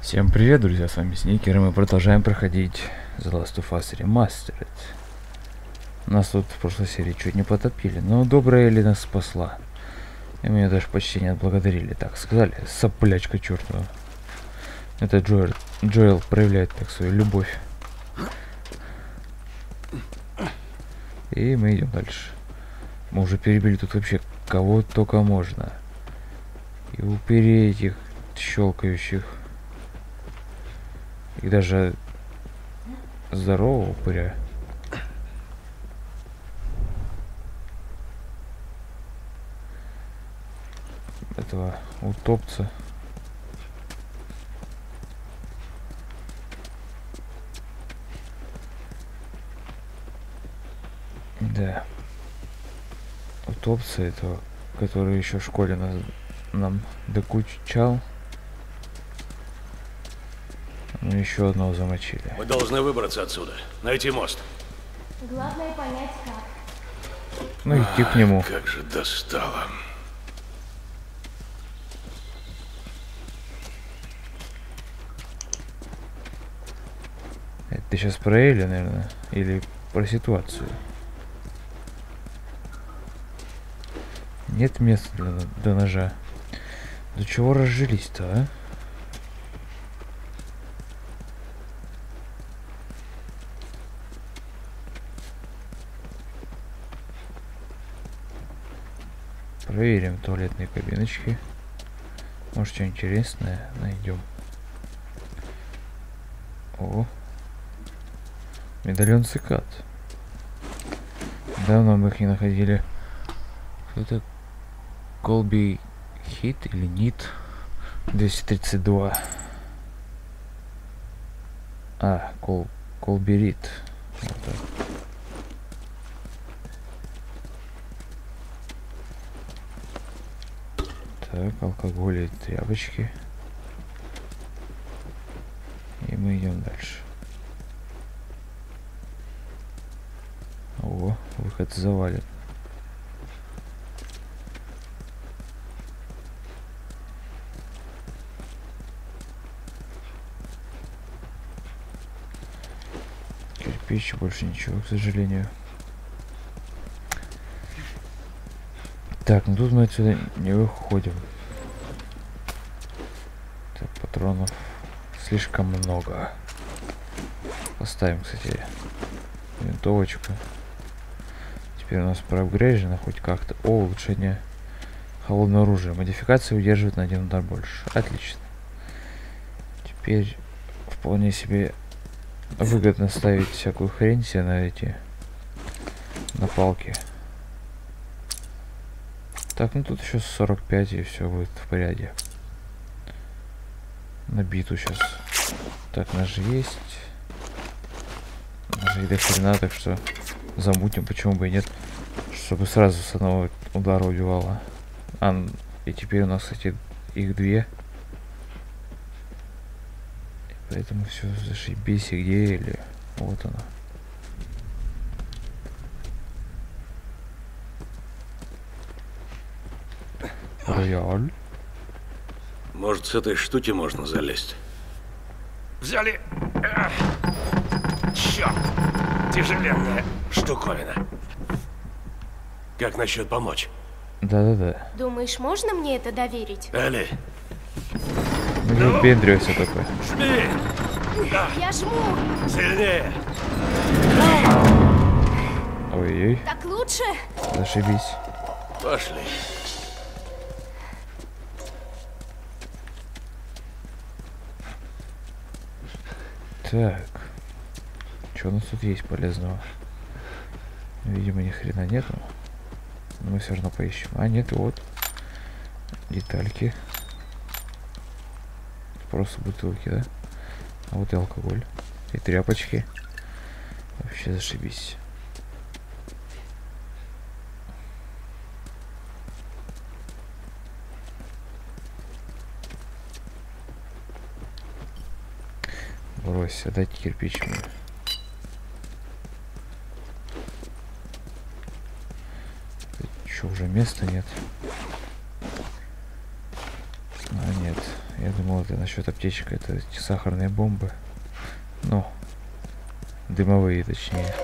Всем привет, друзья, с вами Сникер, и мы продолжаем проходить The Last of Us Remastered. Нас тут в прошлой серии чуть не потопили, но добрая Элли нас спасла. И ее даже почти не отблагодарили. Так, сказали, соплячка чертова. Это Джоэл, Джоэл проявляет так свою любовь. И мы идем дальше. Мы уже перебили тут вообще кого только можно. И упыри этих щелкающих. И даже здорового упыря. Этого утопца. Да. Утопца этого, который еще в школе нас, нам докучал. Мы еще одного замочили. Мы должны выбраться отсюда. Найти мост. Главное понять как. Ну идти к нему. Как же достало. Это ты сейчас про Эли, наверное? Или про ситуацию? Нет места для, для ножа. До чего разжились-то, а? Проверим туалетные кабиночки. Может, что интересное найдем. О, медальон цикад. Давно мы их не находили. Это Колби Хит или Нит 232. А, Кол Колберит. Вот так. Так, алкоголь и тряпочки. И мы идем дальше. О, выход завален. Кирпич, больше ничего, к сожалению. Так, ну тут мы отсюда не выходим. Так, патронов слишком много. Поставим, кстати, винтовочку. Теперь у нас проапгрейжено хоть как-то. О, улучшение холодного оружия. Модификация удерживает на один удар больше. Отлично. Теперь вполне себе выгодно ставить всякую хрень себе на эти на палки. Так, ну тут еще 45 и все будет в порядке. На биту сейчас. Так, ножи есть. Ножи до хрена, так что замутим, почему бы и нет. Чтобы сразу с одного удара убивало. А, и теперь у нас, кстати, их две. Поэтому все зашибись, и где или... Вот она. Рояль. Может, с этой штуки можно залезть? Взяли... Эх, Черт! Тяжеленная штуковина. Как насчет помочь? Да-да-да. Думаешь, можно мне это доверить? Элли, Ну, не выпендривайся такой. жми! Я жму. Сильнее! Ой-ой, Так лучше? зашибись. Пошли. Так. Что у нас тут есть полезного? Видимо, ни хрена нету. Но мы все равно поищем. А, нет, вот. Детальки. Просто бутылки, да? А вот и алкоголь. И тряпочки. Вообще зашибись. Брось, отдайте кирпич мне. Что, уже места нет? А, нет. Я думал, это насчет аптечек, это сахарные бомбы. Ну, дымовые, точнее.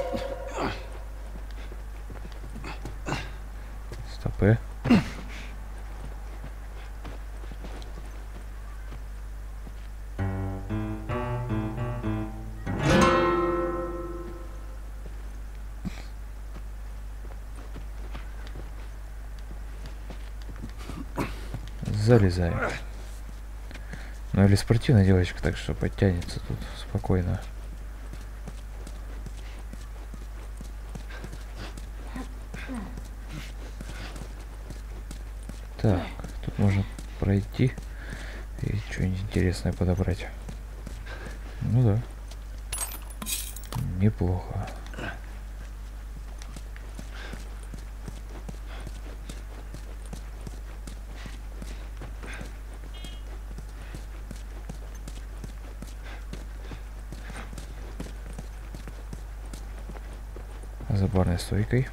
Залезаем. Ну или спортивная девочка, так что подтянется тут спокойно. Так, тут можно пройти и что-нибудь интересное подобрать. Ну да. Неплохо. За барной стойкой.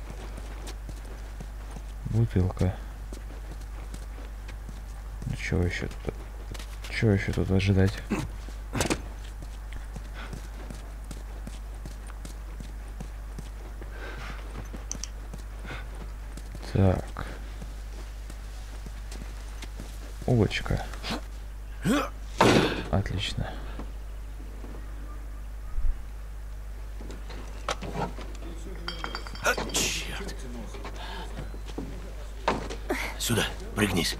Бутылка. Ну, чего еще тут? Чего еще тут ожидать? Так. Улочка. Отлично. А, черт. Сюда, пригнись.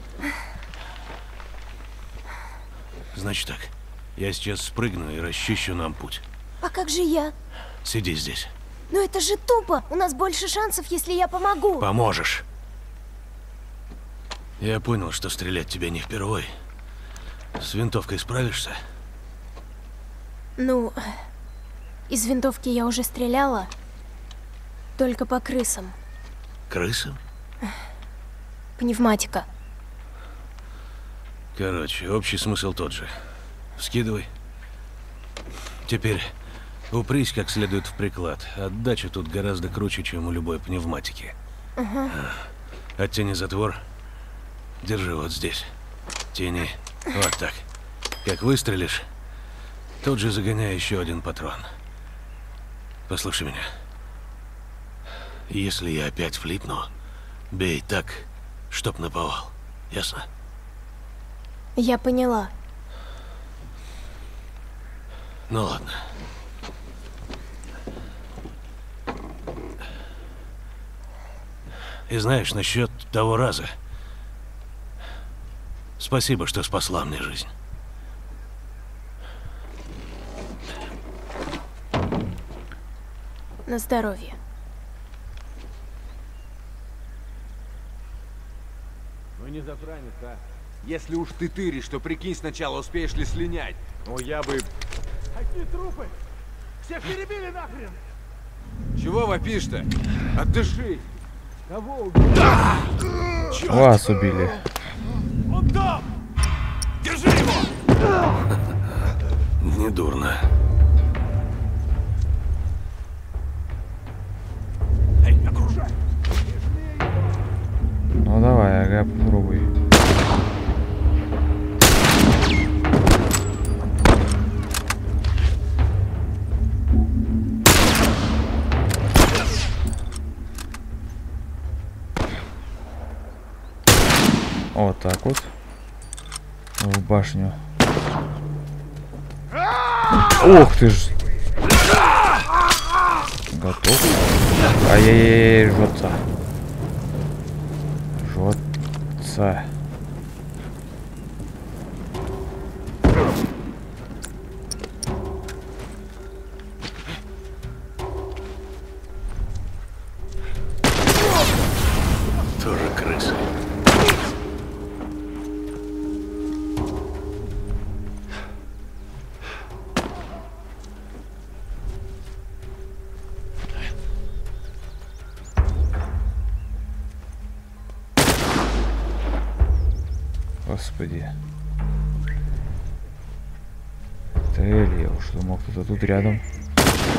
Значит так, я сейчас спрыгну и расчищу нам путь. А как же я? Сиди здесь. Ну это же тупо. У нас больше шансов, если я помогу. Поможешь. Я понял, что стрелять тебе не впервой. С винтовкой справишься? Ну, из винтовки я уже стреляла. Только по крысам. Крысам? Пневматика. Короче, общий смысл тот же. Скидывай. Теперь упрись как следует в приклад. Отдача тут гораздо круче, чем у любой пневматики. А, Оттяни затвор. Держи вот здесь. Тяни. Вот так. Как выстрелишь, тут же загоняй еще один патрон. Послушай меня. Если я опять флипну, бей так, чтоб наповал. Ясно? Я поняла. Ну ладно. И знаешь, насчет того раза. Спасибо, что спасла мне жизнь. На здоровье. Зафранец, а. Если уж ты тыришь, то прикинь сначала, успеешь ли слинять. Ну я бы... Какие трупы? Всех перебили нахрен! Чего вопишь-то? Отдышись! Кого убили? Вас убили. Он там! Держи его! Недурно. Эй, окружай! Ну давай, ага, попробуй. Так вот. В башню. Ух ты ж. Готов. Ай-яй-яй, жжется. Жжется. Господи. Это Эль, я уж думал, кто-то тут рядом.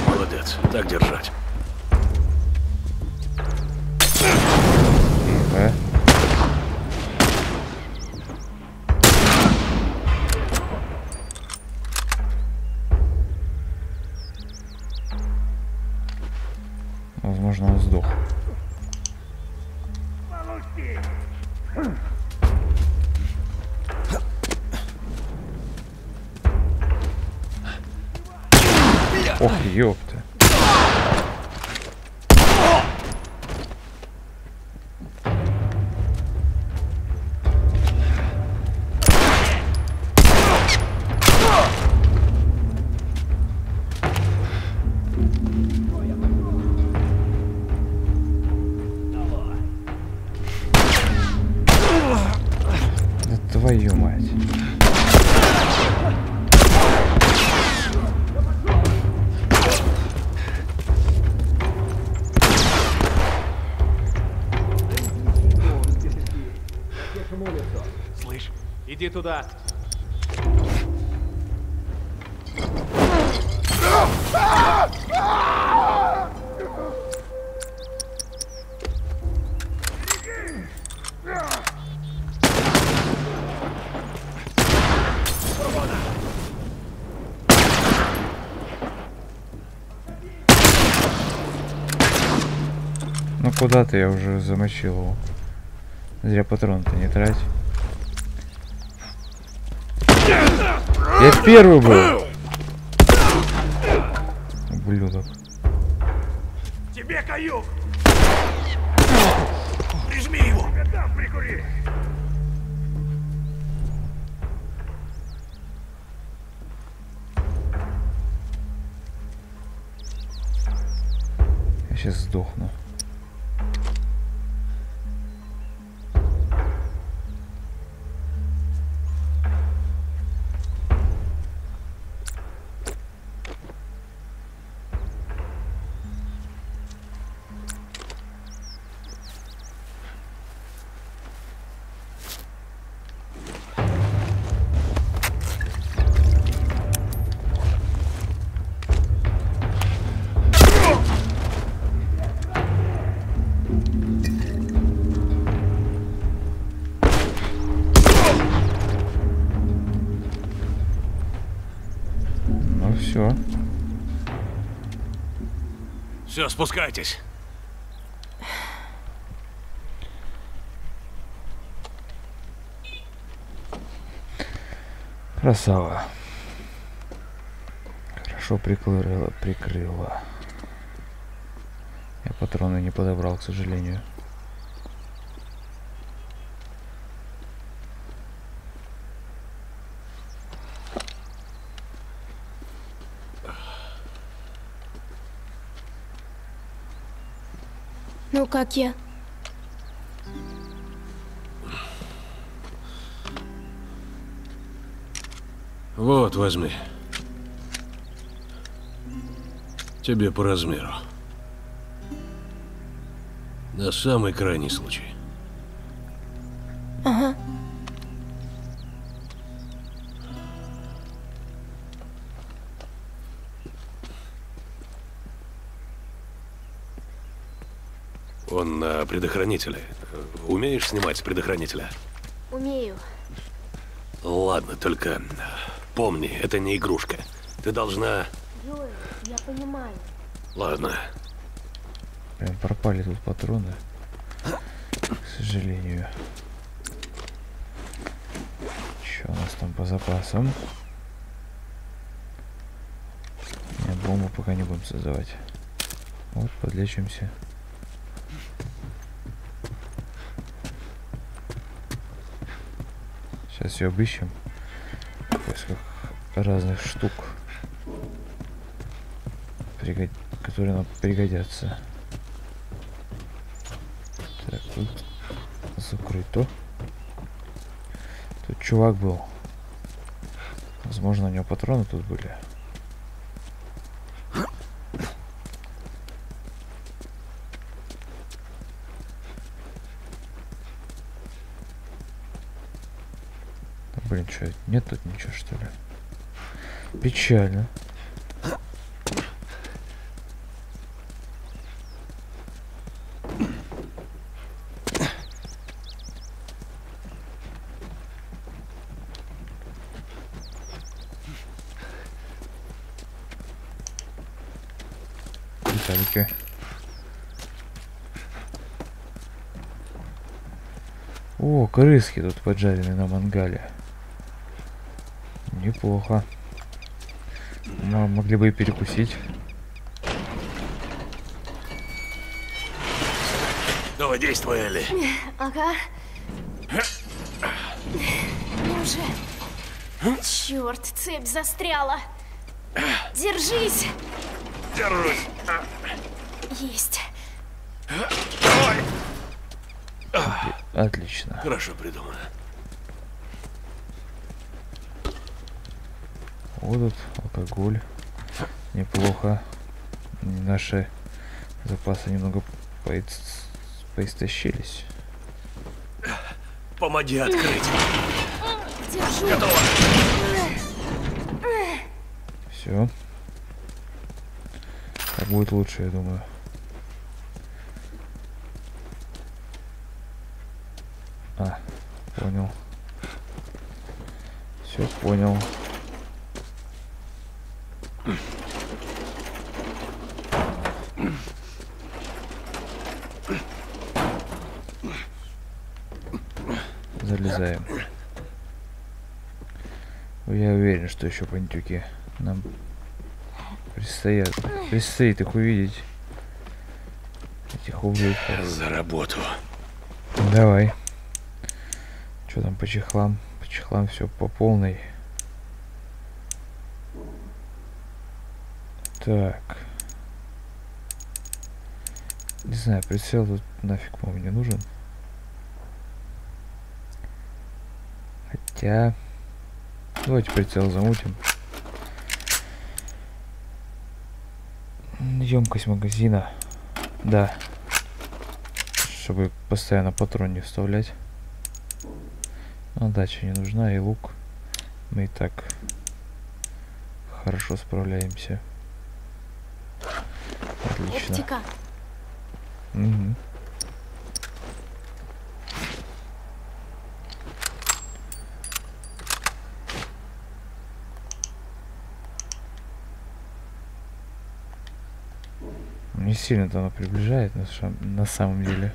Молодец. Так держать. Твою мать. Слышь, иди туда. Куда ты? Я уже замочил его. Зря патрон-то не трать. Я первый был! Ублюдок. Тебе каюк! Все, спускайтесь. Красава. Хорошо прикрыла, прикрыла. Я патроны не подобрал, к сожалению. Как я? Вот, возьми. Тебе по размеру. На самый крайний случай. Ага. На предохранителе. Умеешь снимать с предохранителя? Умею. Ладно, только э, помни, это не игрушка. Ты должна... Йоэль, я понимаю. Ладно, Прям пропали тут патроны. К сожалению. Что у нас там по запасам? Нет, бомбу пока не будем создавать. Вот, подлечимся. Сейчас все обыщем. В поисках разных штук, которые нам пригодятся. Так, тут закрыто. Тут чувак был. Возможно, у него патроны тут были. Блин, что, нет тут ничего, что ли? Печально. Детальки. О, крыски тут поджарили на мангале. Неплохо. М- могли бы и перекусить. Давай действуй, Элли. Ага. Ну же. Черт, цепь застряла. Держись. Держусь. Есть. Отлично. Хорошо придумано. Вот тут алкоголь. Неплохо. Наши запасы немного поис- поистощились. Помоги открыть. Держу. Готово. Все. Так будет лучше, я думаю. А, понял. Все понял. Залезаем. Я уверен, что еще бандюки нам предстоят, предстоит их увидеть. Этих ублюдков. За работу. Давай. Что там по чехлам? По чехлам все по полной. Так. Не знаю, прицел тут нафиг, по-моему, не нужен. Хотя... Давайте прицел замутим. Емкость магазина. Да. Чтобы постоянно патрон не вставлять. Отдача не нужна и лук. Мы и так хорошо справляемся. Отлично. Оптика. Мгм. Не сильно-то оно приближает на, на самом деле.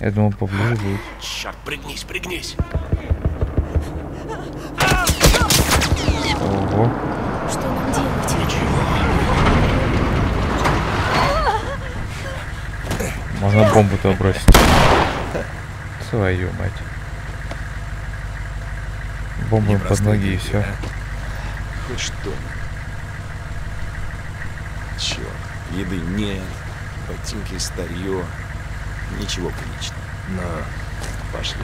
Я думал, поближе будет. Черт, пригнись, пригнись. Ого. Что нам делать? Можно бомбу-то бросить. Твою мать. Бомбу под ноги и все. Хоть что. Черт, еды нет, ботинки старье, ничего приличного. Но пошли.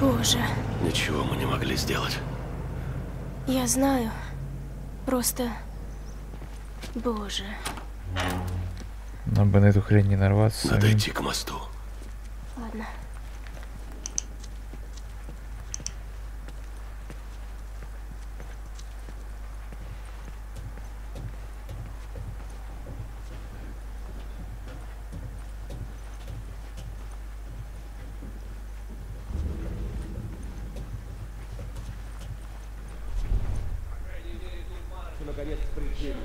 Боже, Ничего мы не могли сделать. я знаю. Просто... Боже. Нам бы на эту хрень не нарваться. Надо самим. идти к мосту. Ладно. Наконец причина.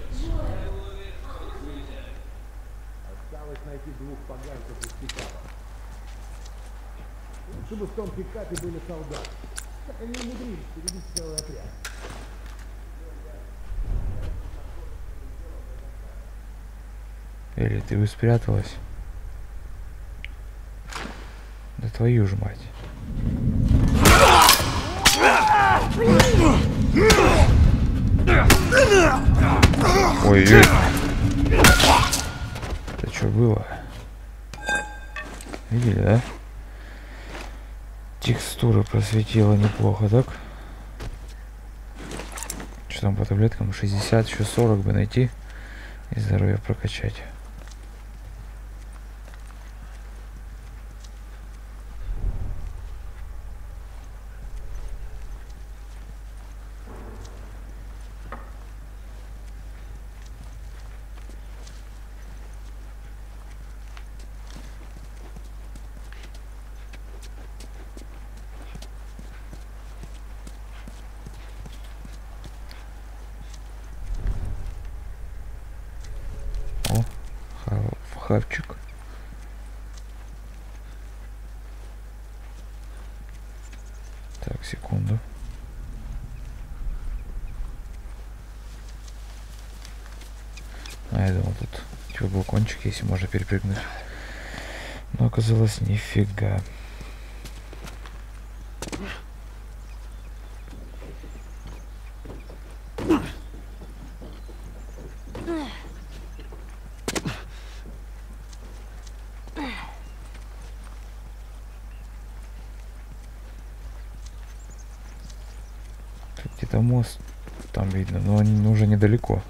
Осталось найти двух поганцев из пикапа. Лучше бы в том пикапе были солдаты. Как они умудрились перебить целый отряд. Или ты бы спряталась? Да твою ж мать. Ой-ой. Это что было? Видели, да? Текстуры просветила неплохо, так? Что там по таблеткам? 60, еще 40 бы найти. И здоровье прокачать. хавчик. Так, секунду. А, я думал, тут типа балкончик, если можно перепрыгнуть. Но оказалось нифига. Где-то мост там видно, но он уже недалеко.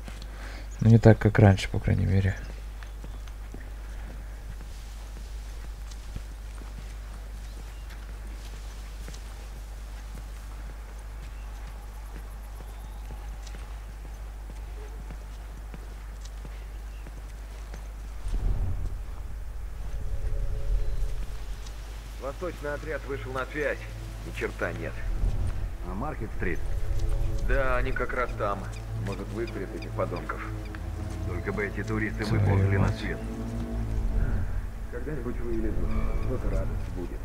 Но не так, как раньше, по крайней мере. Восточный отряд вышел на связь. Ни черта нет. А Маркет-стрит? Да, они как раз там. Может, выставят этих подонков. Только бы эти туристы выползли на свет. Когда-нибудь вылезут. Что-то радость будет.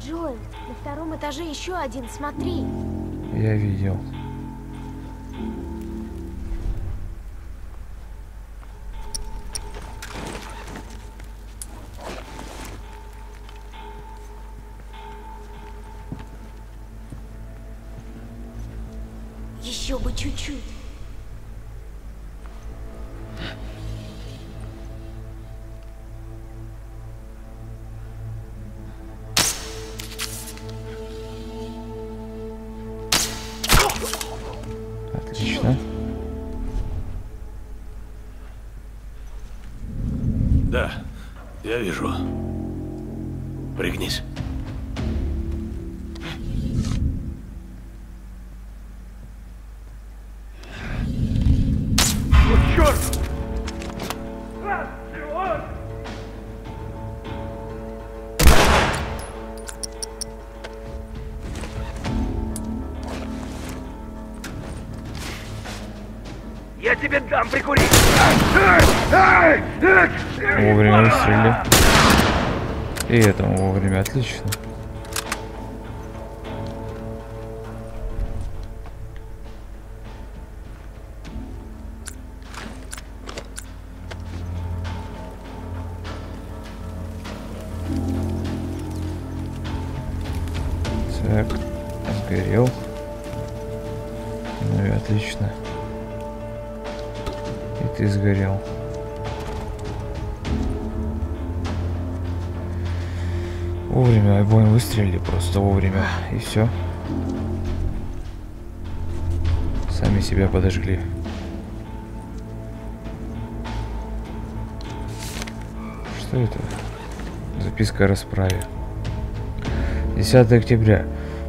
Джоэл, на втором этаже еще один, смотри. Я видел. Да, я вижу. Пригнись. Я тебе дам прикурить! Вовремя выстрелили. И этому вовремя. Отлично. И все. Сами себя подожгли. Что это? Записка о расправе. 10 октября.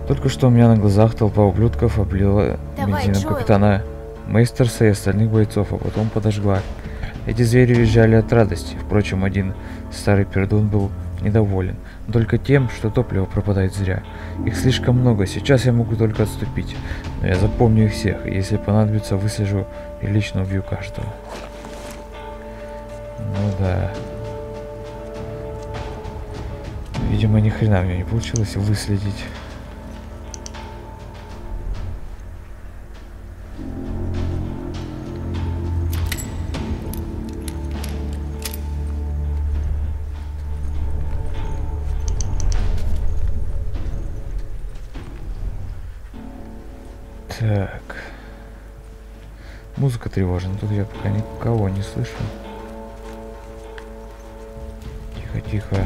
Только что у меня на глазах толпа ублюдков облила бензином капитана Мейстерса и остальных бойцов, а потом подожгла. Эти звери визжали от радости. Впрочем, один старый пердун был недоволен. Только тем, что топливо пропадает зря. Их слишком много, сейчас я могу только отступить. Но я запомню их всех, и если понадобится, выслежу и лично убью каждого. Ну да. Видимо, ни хрена меня не получилось выследить. Так. Музыка тревожна. Тут я пока никого не слышу. Тихо,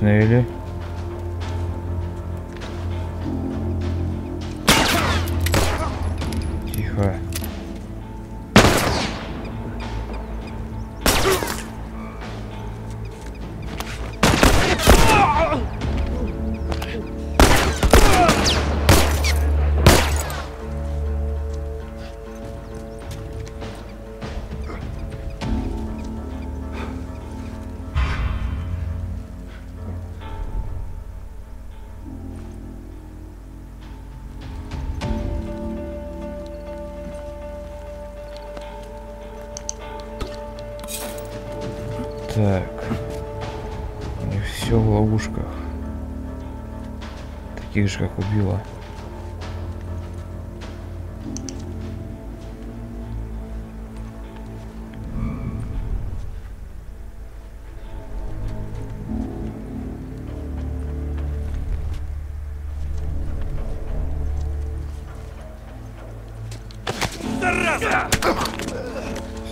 Точно или? Же, как убила.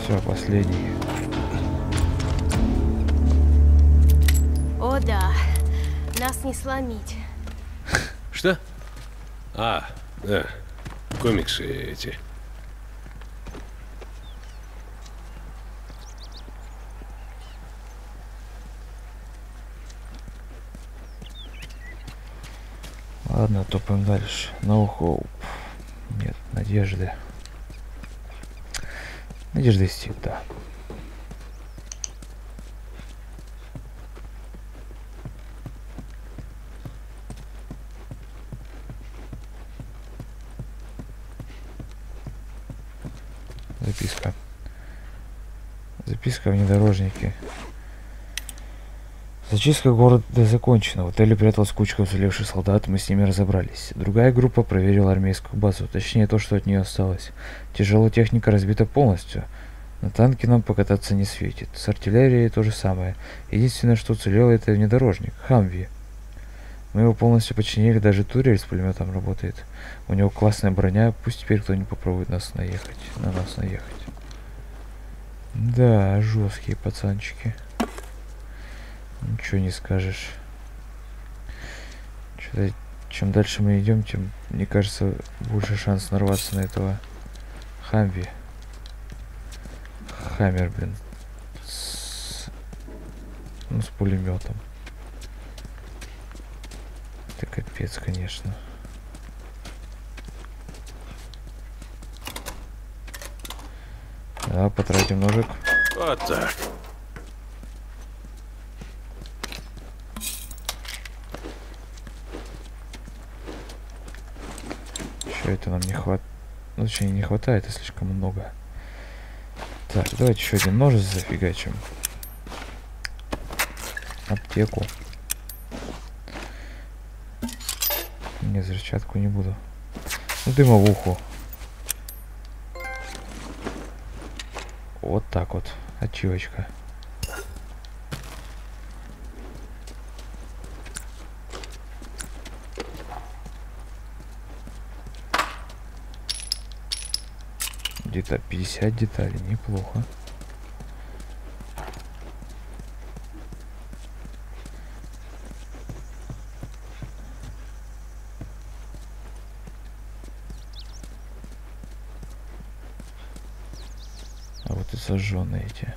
Все, последний. О да, нас не сломить. А, да. Комиксы эти. Ладно, топаем дальше. No hope. Нет, надежды. Надежда есть всегда. Записка. Записка внедорожники. Зачистка города закончена. В отеле пряталась кучка уцелевших солдат, мы с ними разобрались. Другая группа проверила армейскую базу, точнее то, что от нее осталось. Тяжелая техника разбита полностью. На танке нам покататься не светит. С артиллерией то же самое. Единственное, что уцелело, это внедорожник. Хамви. Мы его полностью починили, даже турель с пулеметом работает. У него классная броня, пусть теперь кто-нибудь попробует нас наехать. На нас наехать. Да, жесткие пацанчики. Ничего не скажешь. Чем дальше мы идем, тем, мне кажется, больше шанс нарваться на этого Хамви. Хаммер, блин. С... Ну, с пулеметом. Это капец, конечно. Да, потратим ножик. Вот так. Еще это нам не хватает. Ну, точнее, не хватает, а слишком много. Так, давайте еще один нож зафигачим. Аптеку. Не, взрывчатку не буду. Ну, дымовуху. Вот так вот. Ачивочка. Где-то 50 деталей, неплохо. Сожженные эти.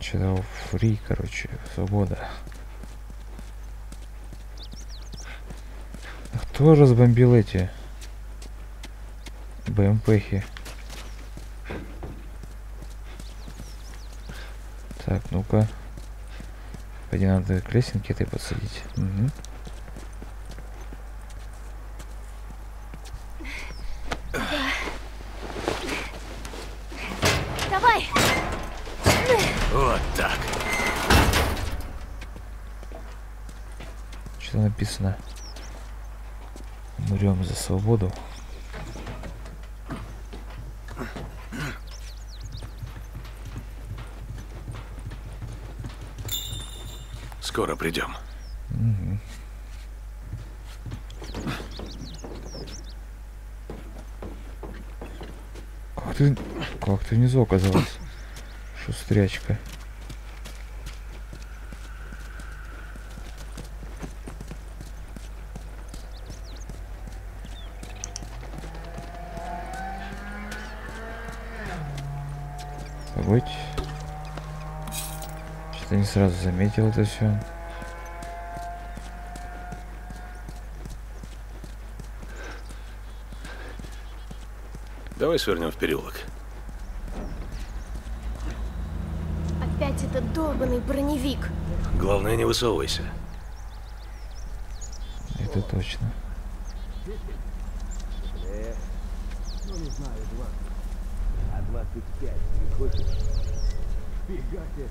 Что-то фри, короче, свобода. Кто разбомбил эти БМПхи? Так, ну-ка. Пойди надо к лесенке этой подсадить. Мгм. Давай! Вот так. Что написано? Умрем за свободу. Скоро придем. Мгм. Как ты... Как ты внизу оказалась? Шустрячка. Сразу заметил это все. Давай свернем в переулок. Опять этот долбанный броневик. Главное, не высовывайся. Это точно. Ну, не знаю, 20. А 25 не хочешь? Фига тебе.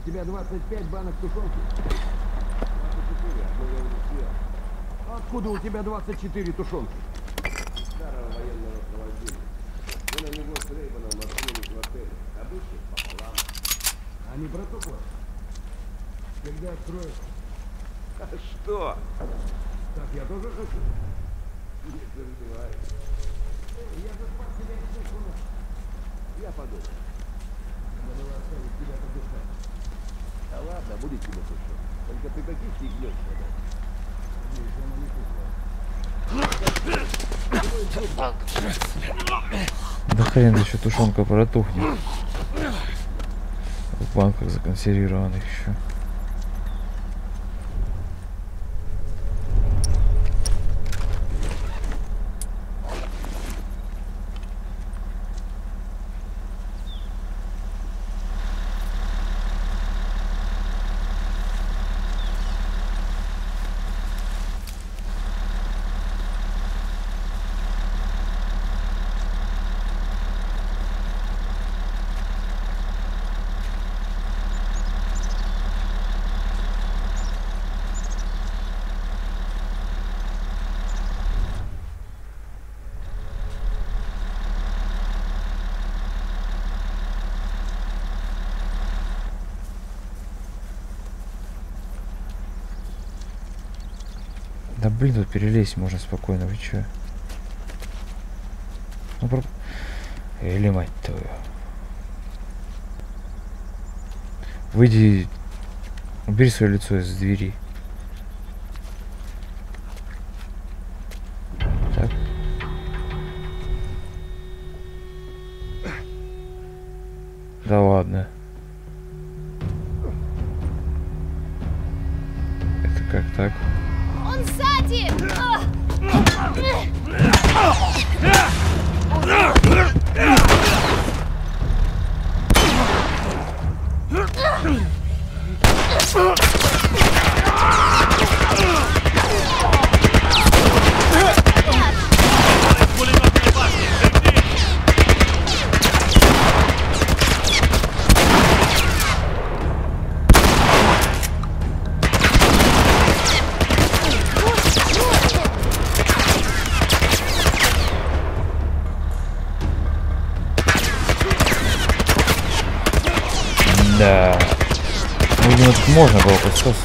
У тебя 25 банок тушенки? 24, одну я уже съел. Откуда у тебя 24 тушенки? Старого военного проводили. Мы на него с Рейбаном наткнулись в отеле. Обычных пополам. А не про тупо? Когда откроешь? А что? Так, я тоже хочу. Не. Эй, я же спас тебя. Я подумал. Надо было оставить тебя подышать. Да ладно, будет тебе тушить. Только ты каких не пухла. Да хрен еще тушенка протухнет. В банках законсервированных еще. Блин, тут перелезть можно спокойно, вы чё? Ну, про... Или мать твою. Выйди, убери свое лицо из двери. Так. Да ладно.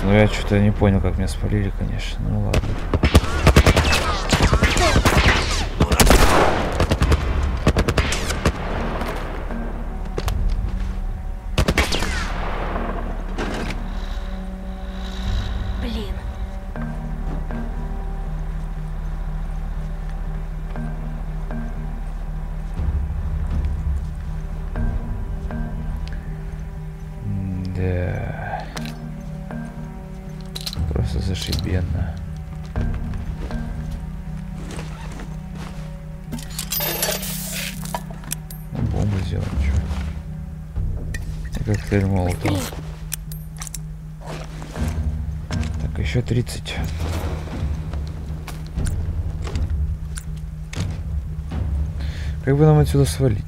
Но я что-то не понял, как меня спалили, конечно. Ну ладно. Коктейль молотов. Так, еще 30. Как бы нам отсюда свалить?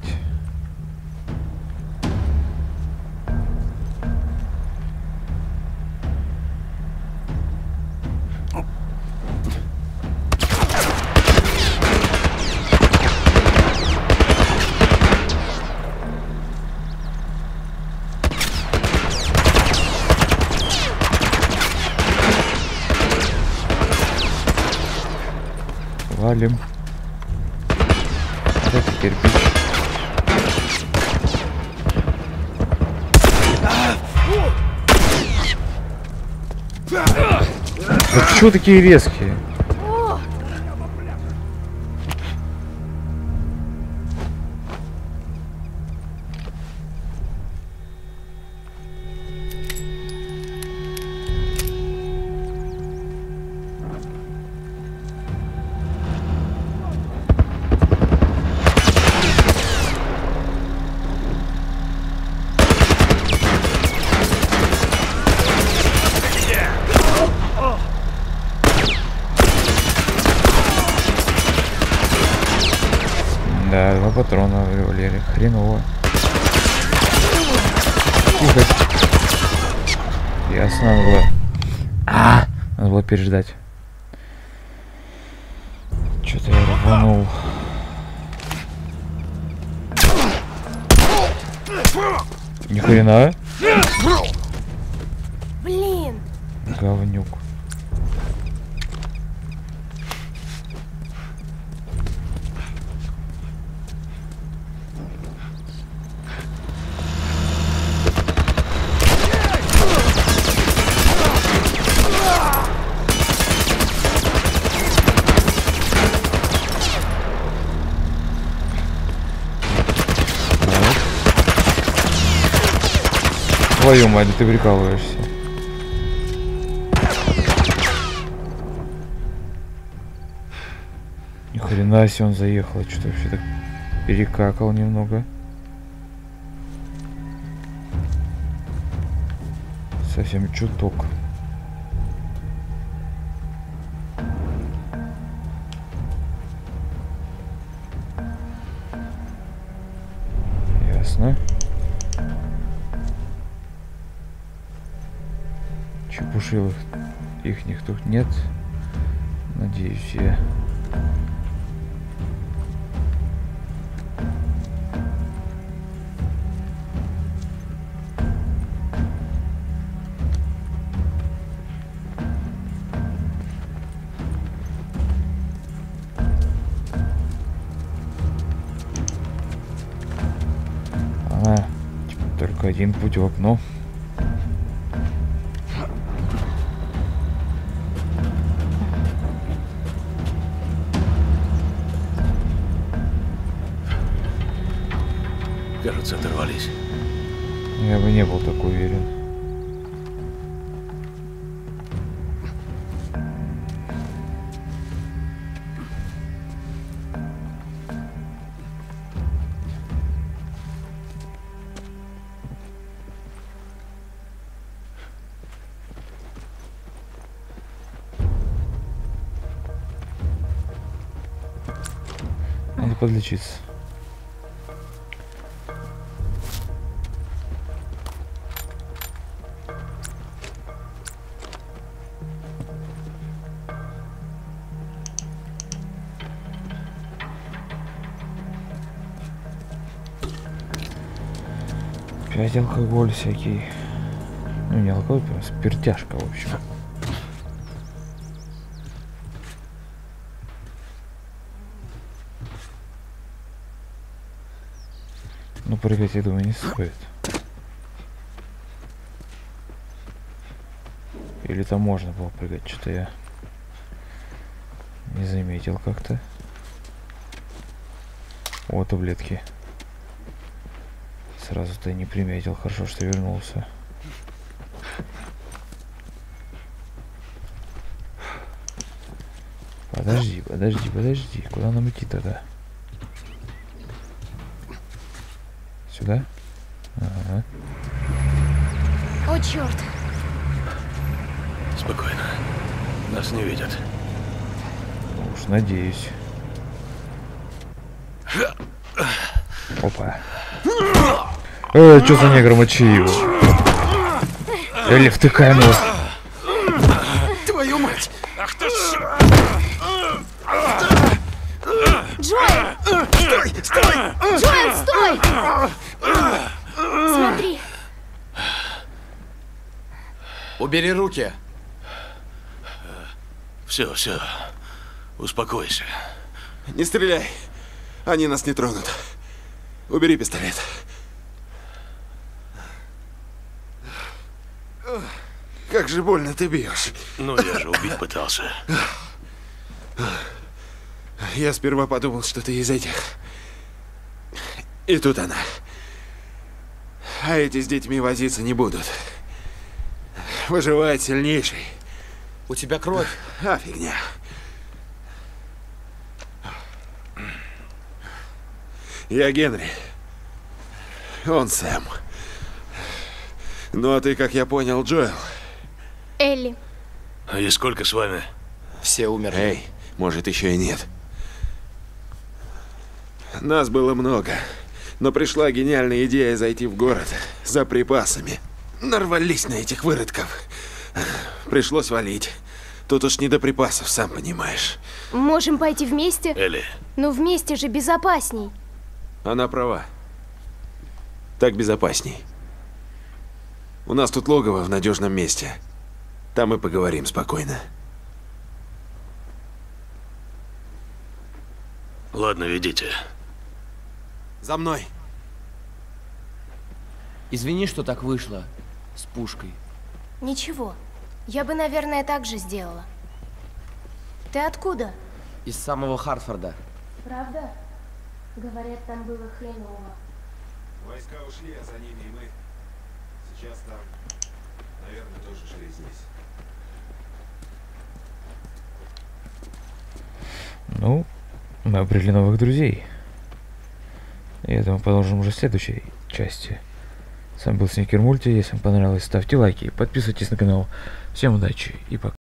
Такие резкие? Переждать. Ты прикалываешься. Ни хрена себе он заехал, что-то вообще так перекакал немного. Совсем чуток. Чепушилых их тут нет. Надеюсь я. Ага, типа, только один путь в окно. Подлечиться. Опять алкоголь всякий. Ну не алкоголь, прям спиртяшка, в общем. Прыгать, я думаю, не стоит. Или там можно было прыгать, что-то я не заметил как-то. О, таблетки. Сразу-то не приметил. Хорошо, что вернулся. Подожди, подожди, подожди. Куда нам идти тогда? Сюда? Ага. О, черт! Спокойно. Нас не видят. Ну Уж надеюсь. Опа. Э, что за негр, мочи его. Или втыкаем его. Твою мать! Джоэл! Стой! Стой! Джоэл, стой! Убери руки. Все, все. Успокойся. Не стреляй. Они нас не тронут. Убери пистолет. Как же больно ты бьешь. Ну, я же убить пытался. Я сперва подумал, что ты из этих. И тут она. А эти с детьми возиться не будут. Выживает сильнейший. У тебя кровь. А, фигня. Я Генри. Он Сэм. Ну а ты, как я понял, Джоэл. Элли, А и сколько с вами? Все умерли. Эй, может, еще и нет. Нас было много, но пришла гениальная идея зайти в город за припасами. Нарвались на этих выродков. Пришлось валить. Тут уж не до припасов, сам понимаешь. можем пойти вместе? Элли, Но вместе же безопасней. Она права. Так безопасней. У нас тут логово в надежном месте. Там и поговорим спокойно. ладно, ведите. За мной. Извини, что так вышло. С пушкой. Ничего. Я бы, наверное, так же сделала. Ты откуда? Из самого Хартфорда. Правда? Говорят, там было хреново. Войска ушли, а за ними и мы. Сейчас там, наверное, тоже шли здесь. Ну, мы обрели новых друзей. И это мы продолжим уже в следующей части. С вами был Сникер Мульти. Если вам понравилось, ставьте лайки, подписывайтесь на канал. Всем удачи и пока.